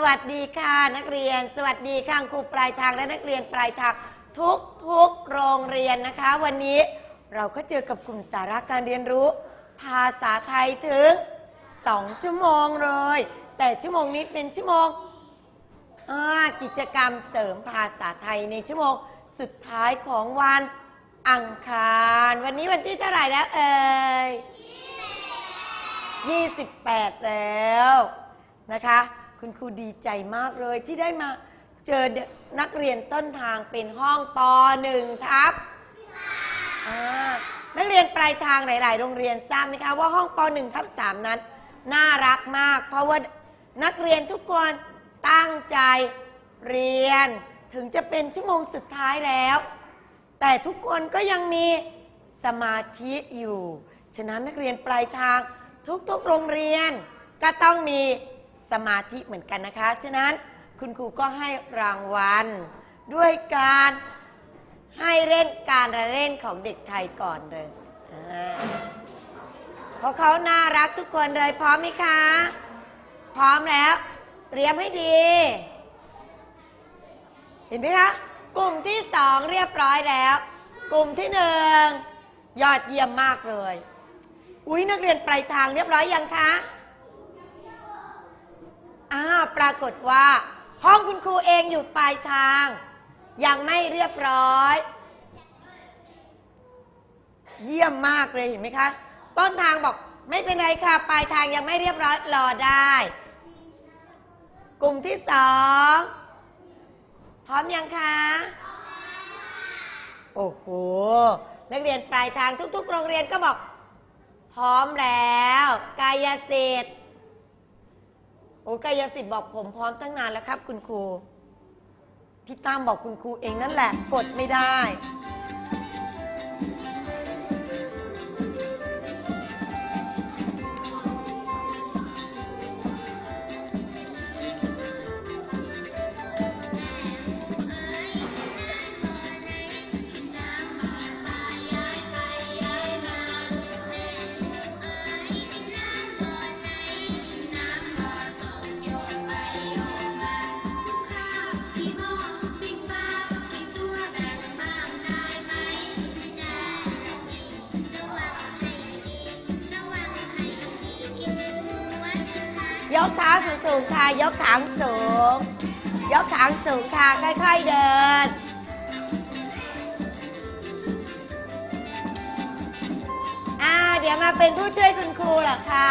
สวัสดีค่ะนักเรียน สวัสดีค่ะครูปลายทางและนักเรียนปลายทางทุกทุกโรงเรียนนะคะ วันนี้เราก็เจอกับกลุ่มสาระการเรียนรู้ ภาษาไทยถึง 2 ชั่วโมงเลย แต่ชั่วโมงนี้เป็นชั่วโมงกิจกรรมเสริมภาษาไทยในชั่วโมงสุดท้ายของวันอังคาร วันนี้วันที่เท่าไหร่แล้วเอ่ย28 แล้วนะคะ คุณครูดีใจมากเลยที่ได้มาเจอนักเรียนต้นทางเป็นห้องป .1 ทับนักเรียนปลายทางหลาย ๆ โรงเรียนทราบไหมคะว่าห้องป .1 ทับ3นั้น น่ารักมาก เพราะว่านักเรียนทุกคนตั้งใจเรียนถึงจะเป็นชั่วโมงสุดท้ายแล้ว แต่ทุกคนก็ยังมีสมาธิอยู่ ฉะนั้นนักเรียนปลายทางทุก ๆ โรงเรียนก็ต้องมี สมาธิเหมือนกันนะคะ ฉะนั้นคุณครูก็ให้รางวัล ด้วยการให้เล่นการละเล่นของเด็กไทยก่อนเลยเพราะเขาน่ารักทุกคนเลยพร้อมไหมคะ พร้อมแล้ว เตรียมให้ดี เห็นไหมคะ กลุ่มที่สองเรียบร้อยแล้ว กลุ่มที่หนึ่งยอดเยี่ยมมากเลย อุ้ยนักเรียนปลายทางเรียบร้อยยังคะ ปรากฏว่า ห้องคุณครูเองอยู่ปลายทาง ยังไม่เรียบร้อย เยี่ยมมากเลยเห็นไหมคะ ต้นทางบอกไม่เป็นไรค่ะ ปลายทางยังไม่เรียบร้อยรอได้ กลุ่มที่สองพร้อมยังคะโอ้โห นักเรียนปลายทางทุก ๆ โรงเรียนก็บอก พร้อมแล้ว กายสิทธิ์ โอ้กายสิทธิ์บอกผมพร้อมตั้งนานแล้วครับ คุณครู พี่ตั้มบอกคุณครูเองนั่นแหละ กดไม่ได้ ยกเท้าสูงๆค่ะ ยกขาสูง ยกขาสูงค่ะ ค่อยๆเดินอ่าเดี๋ยวมาเป็นผู้ช่วยคุณครูเหรอคะ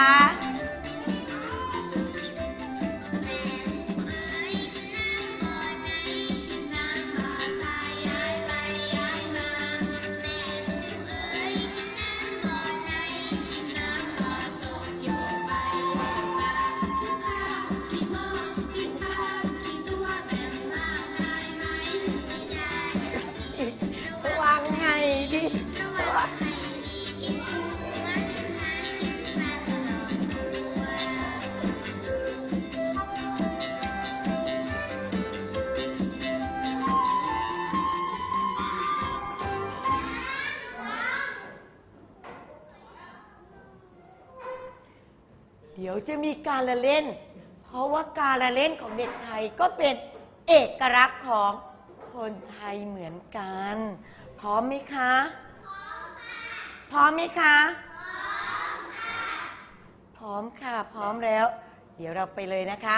เดี๋ยวจะมีการละเล่น เพราะว่าการละเล่นของเด็กไทยก็เป็นเอกลักษณ์ของคนไทยเหมือนกัน พร้อมไหมคะ พร้อมไหมคะ พร้อมค่ะ พร้อมแล้ว เดี๋ยวเราไปเลยนะคะ